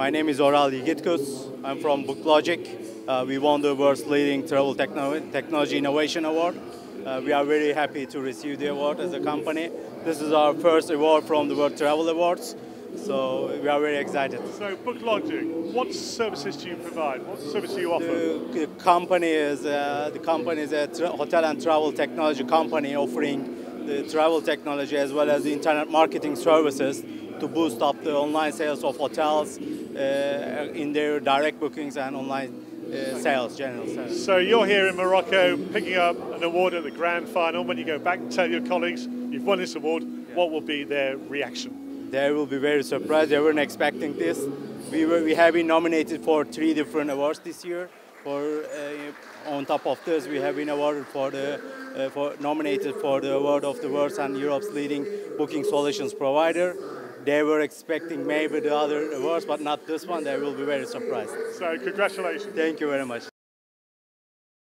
My name is Oral Yigitkus. I'm from BookLogic. Uh, we won the world's leading travel techno technology innovation award. Uh, we are very happy to receive the award as a company. This is our first award from the World Travel Awards, so we are very excited. So, BookLogic, what services do you provide? What service do you offer? The, the company is uh, the company is a hotel and travel technology company offering the travel technology as well as the internet marketing services to boost up the online sales of hotels uh, in their direct bookings and online uh, sales, general sales. So you're here in Morocco picking up an award at the grand final. When you go back and tell your colleagues you've won this award, yeah. what will be their reaction? They will be very surprised. They weren't expecting this. We, were, we have been nominated for three different awards this year. For uh, on top of this, we have been awarded for the uh, for nominated for the award of the world's and Europe's leading booking solutions provider. They were expecting maybe the other awards, but not this one. They will be very surprised. So congratulations. Thank you very much.